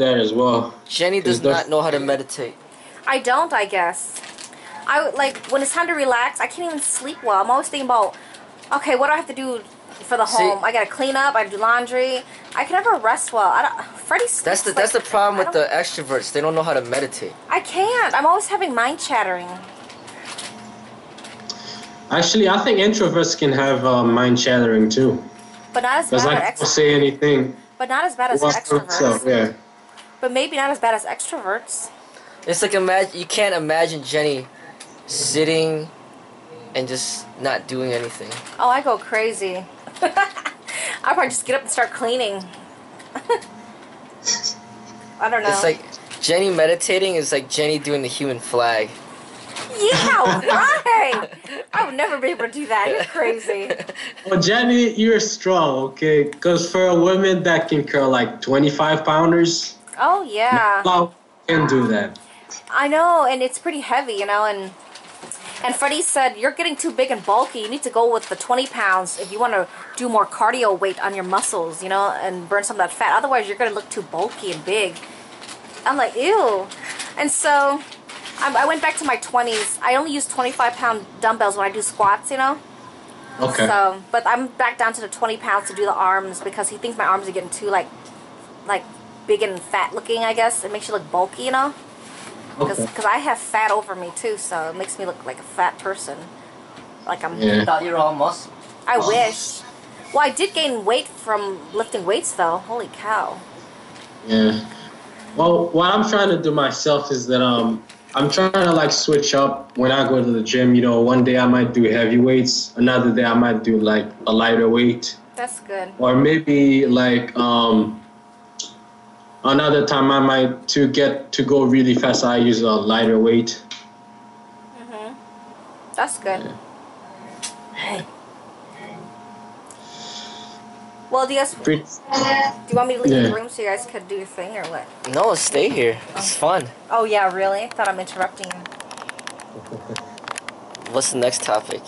that as well. Jenny does not know how to meditate. I don't, I guess. I would- like when it's time to relax. I can't even sleep well. I'm always thinking about, okay, what do I have to do for the See- home? I gotta clean up. I do laundry. I can never rest well. I don't. Freddie sleeps That's the like- that's the problem with the extroverts. They don't know how to meditate. I can't. I'm always having mind chattering. Actually, I think introverts can have uh, mind chattering too. But not as Because bad I as don't say anything. But not as bad as Well, extroverts. so, yeah. But maybe not as bad as extroverts. It's like imagine you can't imagine Jenny sitting and just not doing anything. Oh, I go crazy. I'll probably just get up and start cleaning. I don't know. It's like Jenny meditating is like Jenny doing the human flag. yeah, why? I would never be able to do that. You're crazy. Well, Jenny, you're strong, okay? Because for a woman that can curl like 25 pounders, Oh yeah, can do that. I know, and it's pretty heavy, you know. And and Freddie said you're getting too big and bulky. You need to go with the 20 pounds if you want to do more cardio weight on your muscles, you know, and burn some of that fat. Otherwise, you're gonna look too bulky and big. I'm like, ew. And so I, I went back to my 20s. I only use 25 pound dumbbells when I do squats, you know. Okay. So, but I'm back down to the 20 pounds to do the arms because he thinks my arms are getting too like, like big and fat looking. I guess it makes you look bulky, you know. Because okay. I have fat over me too, so it makes me look like a fat person. Like I'm. Yeah. thought you were all muscle. I wish. Well, I did gain weight from lifting weights, though. Holy cow! Yeah. Well, what I'm trying to do myself is that um I'm trying to like switch up when I go to the gym. You know, one day I might do heavy weights, another day I might do like a lighter weight, That's good. or maybe like um another time I might to get to go really fast. I use a lighter weight. Mhm. That's good. Hey. Well, do you guys? Pretty, Do you want me to leave the room so you guys could do your thing or what? No, stay here. It's fun. Oh yeah, really? I thought I'm interrupting you. What's the next topic?